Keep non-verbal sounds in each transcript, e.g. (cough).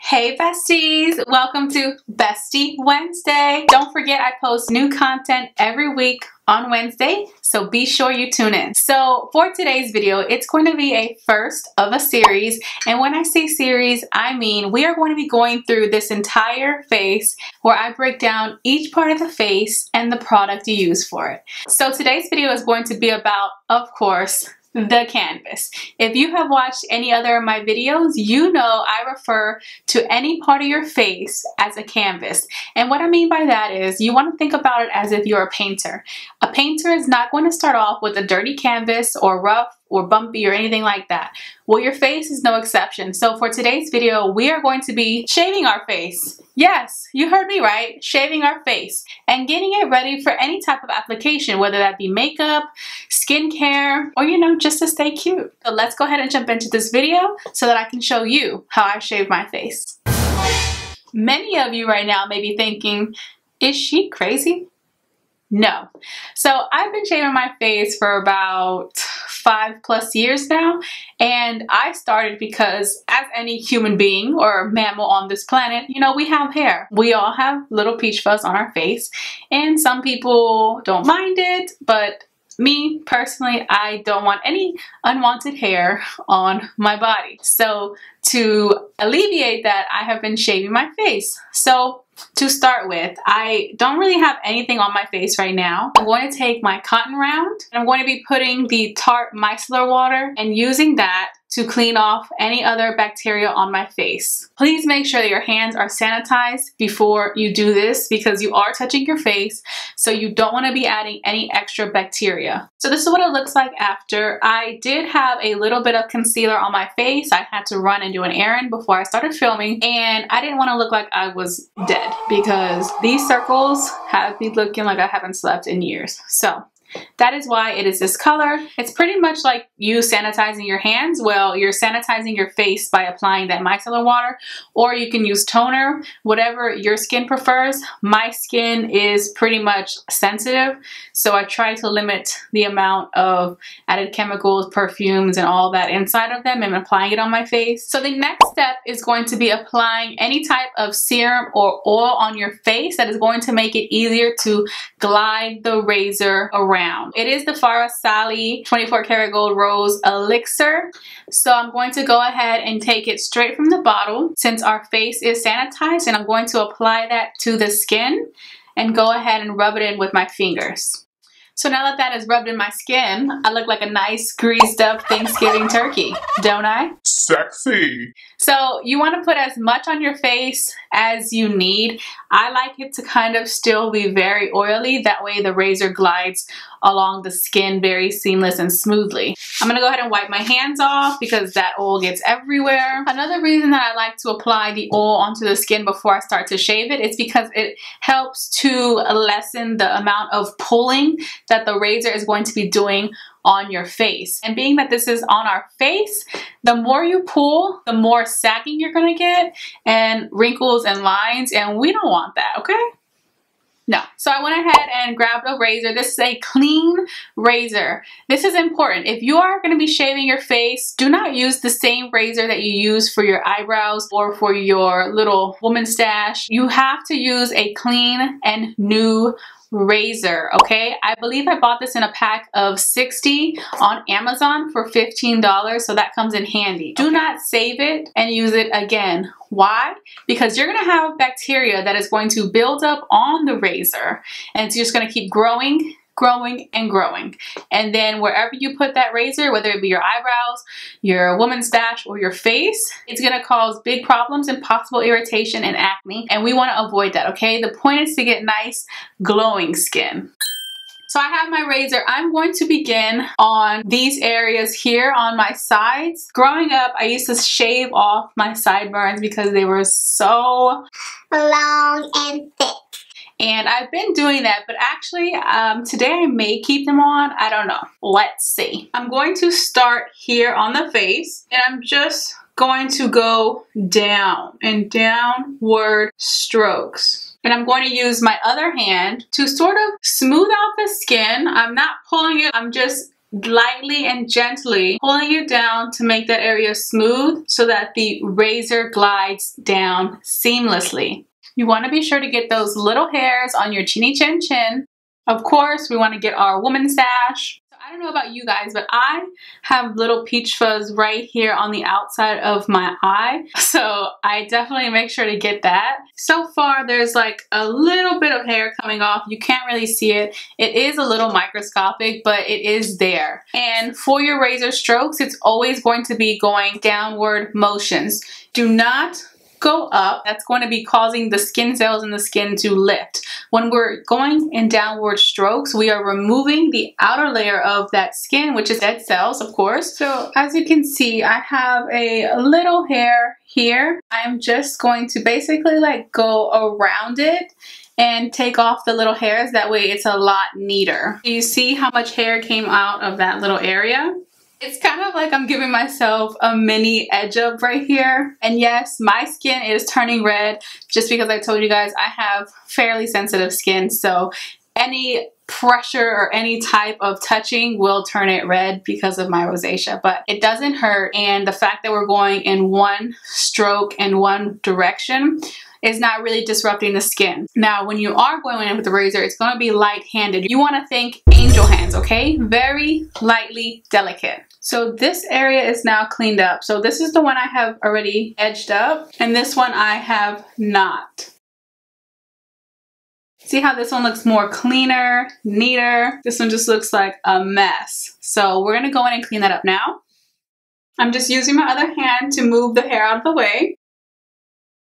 Hey besties, welcome to Bestie Wednesday. Don't forget I post new content every week on Wednesday, so be sure you tune in. So for today's video, it's going to be a first of a series. And when I say series, I mean we are going to be going through this entire face where I break down each part of the face and the product you use for it. So today's video is going to be about, of course, the canvas. If you have watched any other of my videos, you know I refer to any part of your face as a canvas. And what I mean by that is you want to think about it as if you're a painter. A painter is not going to start off with a dirty canvas or rough or bumpy or anything like that. Well, your face is no exception. So for today's video, we are going to be shaving our face. Yes, you heard me right, shaving our face and getting it ready for any type of application, whether that be makeup, skincare, or you know, just to stay cute. So let's go ahead and jump into this video so that I can show you how I shave my face. Many of you right now may be thinking, is she crazy? No. So I've been shaving my face for about five plus years now. And I started because as any human being or mammal on this planet, you know, we have hair. We all have little peach fuzz on our face. And some people don't mind it, but me personally, I don't want any unwanted hair on my body. So to alleviate that, I have been shaving my face. So to start with, I don't really have anything on my face right now. I'm going to take my cotton round and I'm going to be putting the Tarte micellar water and using that to clean off any other bacteria on my face. Please make sure that your hands are sanitized before you do this because you are touching your face so you don't want to be adding any extra bacteria. So this is what it looks like after. I did have a little bit of concealer on my face. I had to run and do an errand before I started filming and I didn't want to look like I was dead because these circles have me looking like I haven't slept in years. So that is why it is this color. It's pretty much like you sanitizing your hands. Well, you're sanitizing your face by applying that micellar water, or you can use toner, whatever your skin prefers. My skin is pretty much sensitive, so I try to limit the amount of added chemicals, perfumes, and all that inside of them and applying it on my face. So the next step is going to be applying any type of serum or oil on your face that is going to make it easier to glide the razor around It is the Farsali 24 karat gold rose elixir. So I'm going to go ahead and take it straight from the bottle since our face is sanitized and I'm going to apply that to the skin and go ahead and rub it in with my fingers. So now that that is rubbed in my skin, I look like a nice greased up Thanksgiving turkey, don't I? Sexy. So you want to put as much on your face as you need. I like it to kind of still be very oily. That way the razor glides along the skin very seamless and smoothly. I'm to go ahead and wipe my hands off because that oil gets everywhere. Another reason that I like to apply the oil onto the skin before I start to shave it is because it helps to lessen the amount of pulling that the razor is going to be doing on your face. And being that this is on our face, the more you pull, the more sagging you're gonna get and wrinkles and lines, and we don't want that, okay? No. So I went ahead and grabbed a razor. This is a clean razor. This is important. If you are going to be shaving your face, do not use the same razor that you use for your eyebrows or for your little woman stash. You have to use a clean and new razor okay? I believe I bought this in a pack of 60 on Amazon for $15 so that comes in handy. Do not save it and use it again. Why? Because you're gonna have bacteria that is going to build up on the razor and it's just gonna keep growing growing and growing. And then wherever you put that razor, whether it be your eyebrows, your woman's stash, or your face, it's gonna cause big problems and possible irritation and acne. And we wanna avoid that, okay? The point is to get nice, glowing skin. So I have my razor. I'm going to begin on these areas here on my sides. Growing up, I used to shave off my sideburns because they were so long and thick. And I've been doing that, but actually um, today I may keep them on. I don't know. Let's see. I'm going to start here on the face and I'm just going to go down and downward strokes. And I'm going to use my other hand to sort of smooth out the skin. I'm not pulling it, I'm just lightly and gently pulling it down to make that area smooth so that the razor glides down seamlessly. You want to be sure to get those little hairs on your chinny chin chin. Of course, we want to get our woman stash. I don't know about you guys, but I have little peach fuzz right here on the outside of my eye. (laughs) So I definitely make sure to get that. So far, there's like a little bit of hair coming off. You can't really see it. It is a little microscopic, but it is there. And for your razor strokes, it's always going to be going downward motions. Do not go up, that's going to be causing the skin cells in the skin to lift. When we're going in downward strokes, we are removing the outer layer of that skin, which is dead cells, of course. So as you can see, I have a little hair here. I'm just going to basically like go around it and take off the little hairs. That way it's a lot neater. You see how much hair came out of that little area? It's kind of like I'm giving myself a mini edge up right here. And yes, my skin is turning red just because I told you guys I have fairly sensitive skin. So any pressure or any type of touching will turn it red because of my rosacea but it doesn't hurt and the fact that we're going in one stroke in one direction is not really disrupting the skin. Now, when you are going in with the razor, it's going to be light-handed. You want to think angel hands, okay? Very lightly delicate. So this area is now cleaned up. So this is the one I have already edged up, and this one I have not. See how this one looks more cleaner, neater? This one just looks like a mess. So we're gonna go in and clean that up now. I'm just using my other hand to move the hair out of the way.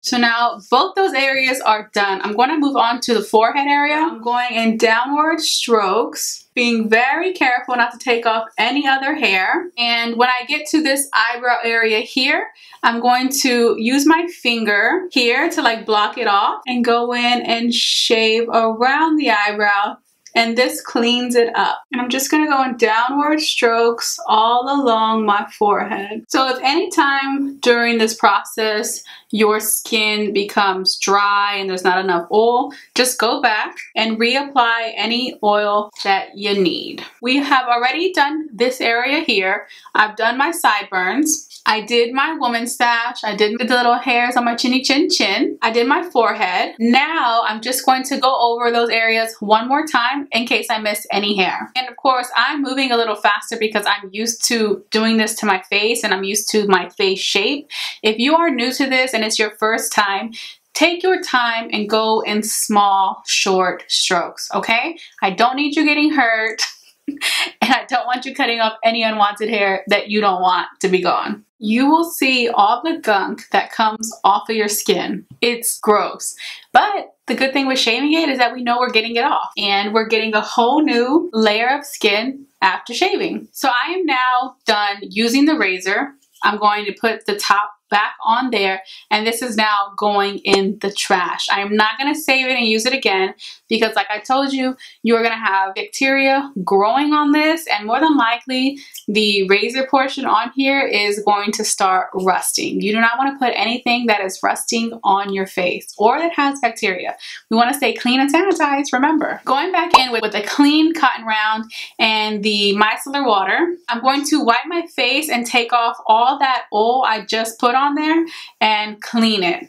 So now both those areas are done. I'm going to move on to the forehead area. I'm going in downward strokes, being very careful not to take off any other hair. And when I get to this eyebrow area here, I'm going to use my finger here to like block it off and go in and shave around the eyebrow and this cleans it up. And I'm just gonna go in downward strokes all along my forehead. So if any time during this process your skin becomes dry and there's not enough oil, just go back and reapply any oil that you need. We have already done this area here. I've done my sideburns. I did my woman stash. I did the little hairs on my chinny chin chin. I did my forehead. Now I'm just going to go over those areas one more time in case I missed any hair. And of course, I'm moving a little faster because I'm used to doing this to my face and I'm used to my face shape. If you are new to this and it's your first time, take your time and go in small, short strokes, okay? I don't need you getting hurt. (laughs) and I don't want you cutting off any unwanted hair that you don't want to be gone. You will see all the gunk that comes off of your skin. It's gross. But the good thing with shaving it is that we know we're getting it off and we're getting a whole new layer of skin after shaving. So I am now done using the razor. I'm going to put the top back on there and this is now going in the trash. I am not going to save it and use it again because like I told you, you're going to have bacteria growing on this and more than likely the razor portion on here is going to start rusting. You do not want to put anything that is rusting on your face or that has bacteria. We want to stay clean and sanitized, remember. Going back in with, with a clean cotton round and the micellar water, I'm going to wipe my face and take off all that oil I just put on there and clean it.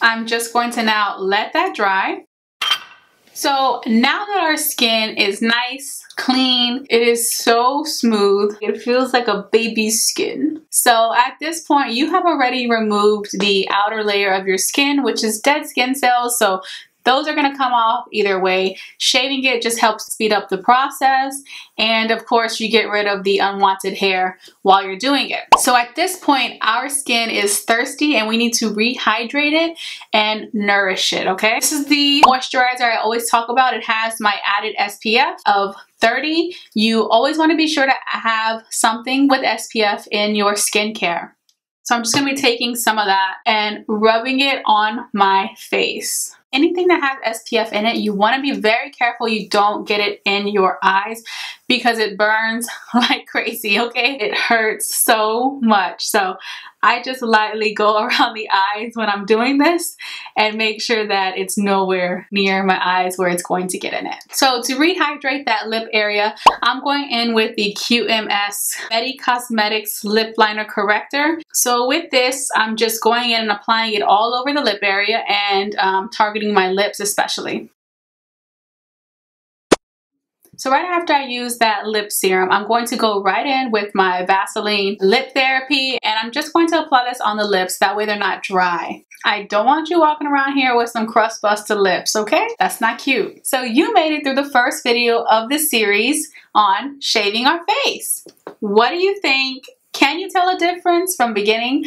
I'm just going to now let that dry. So now that our skin is nice, clean, it is so smooth. It feels like a baby's skin. So at this point, you have already removed the outer layer of your skin, which is dead skin cells. So those are going to come off either way. Shaving it just helps speed up the process. And of course, you get rid of the unwanted hair while you're doing it. So at this point, our skin is thirsty and we need to rehydrate it and nourish it, okay? This is the moisturizer I always talk about. It has my added SPF of 30. You always want to be sure to have something with SPF in your skincare. So I'm just going to be taking some of that and rubbing it on my face anything that has SPF in it, you want to be very careful you don't get it in your eyes because it burns (laughs) like crazy, okay? It hurts so much. So I just lightly go (laughs) around the eyes when I'm doing this and make sure that it's nowhere near my eyes where it's going to get in it. So to rehydrate that lip area, I'm going in with the QMS Medicosmetics Lip Liner Corrector. So with this, I'm just going in and applying it all over the lip area and um, targeting my lips especially. So right after I use that lip serum, I'm going to go right in with my Vaseline Lip Therapy and I'm just going to apply this on the lips. That way they're not dry. I don't want you walking around here with some crust busted lips, okay? That's not cute. So you made it through the first video of the series on shaving our face. What do you think? Can you tell a difference from beginning?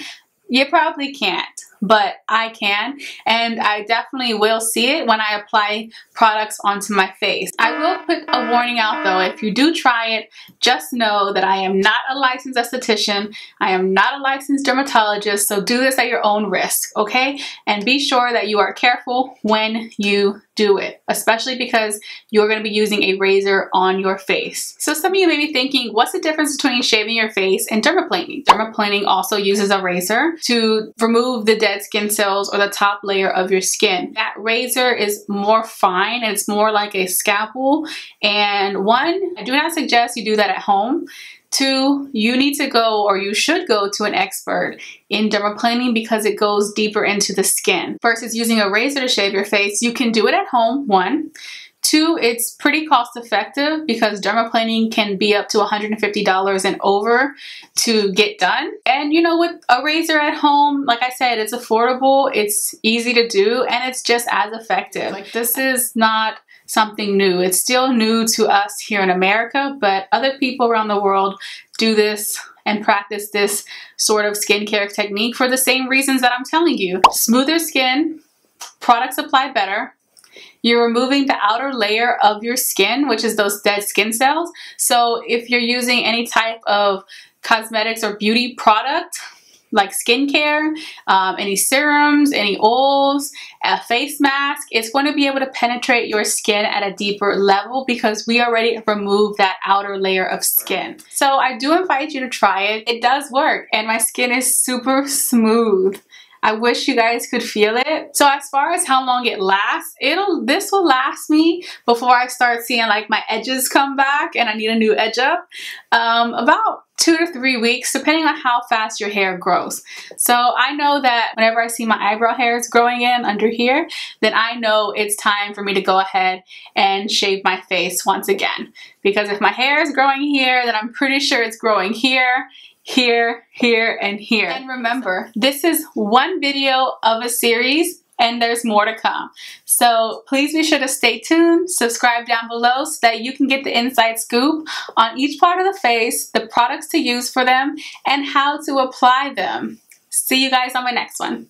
You probably can't but I can and I definitely will see it when I apply products onto my face. I will put a warning out though, if you do try it, just know that I am not a licensed esthetician, I am not a licensed dermatologist, so do this at your own risk, okay? And be sure that you are careful when you do it, especially because you're going to be using a razor on your face. So some of you may be thinking, what's the difference between shaving your face and dermaplaning? Dermaplaning also uses a razor to remove the dead skin cells or the top layer of your skin. That razor is more fine and it's more like a scalpel. And one, I do not suggest you do that at home. Two, you need to go or you should go to an expert in dermaplaning because it goes deeper into the skin. Versus using a razor to shave your face, you can do it at home, one. Two, it's pretty cost effective because dermaplaning can be up to $150 and over to get done. And you know, with a razor at home, like I said, it's affordable, it's easy to do, and it's just as effective. Like this is not something new. It's still new to us here in America, but other people around the world do this and practice this sort of skincare technique for the same reasons that I'm telling you. Smoother skin, products apply better, you're removing the outer layer of your skin, which is those dead skin cells. So if you're using any type of cosmetics or beauty product, like skincare, um, any serums, any oils, a face mask, it's going to be able to penetrate your skin at a deeper level because we already removed that outer layer of skin. So I do invite you to try it. It does work and my skin is super smooth. I wish you guys could feel it. So as far as how long it lasts, it'll this will last me before I start seeing like my edges come back and I need a new edge up. Um, about two to three weeks depending on how fast your hair grows. So I know that whenever I see my eyebrow hairs growing in under here, then I know it's time for me to go ahead and shave my face once again. Because if my hair is growing here, then I'm pretty sure it's growing here here, here, and here. And remember, this is one video of a series and there's more to come. So please be sure to stay tuned, subscribe down below so that you can get the inside scoop on each part of the face, the products to use for them, and how to apply them. See you guys on my next one.